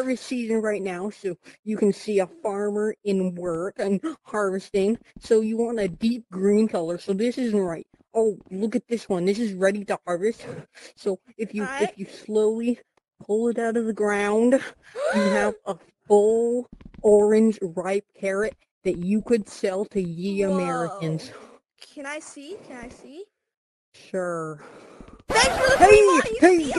harvest season right now, so you can see a farmer in work and harvesting. So you want a deep green color, so this isn't right. Oh, look at this one. This is ready to harvest. So if you if you slowly pull it out of the ground, you have a full orange ripe carrot that you could sell to ye Americans. Can I see? Can I see? Sure. Thanks for the Hey, free money. hey,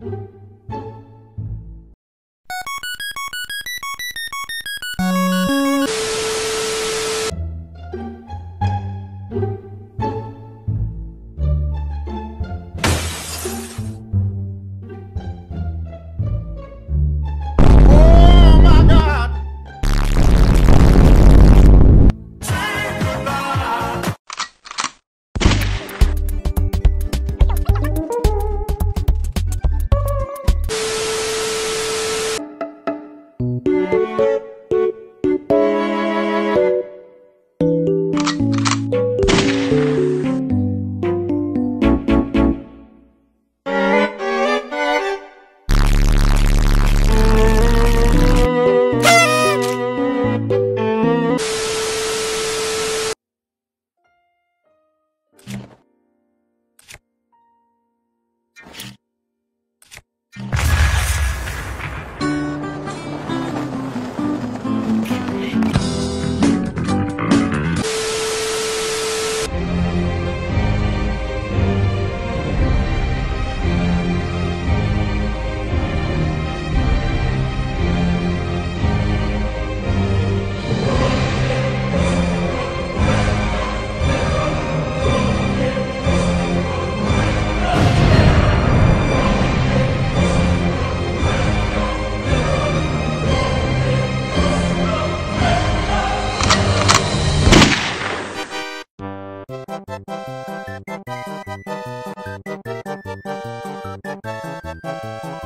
See you Thank you.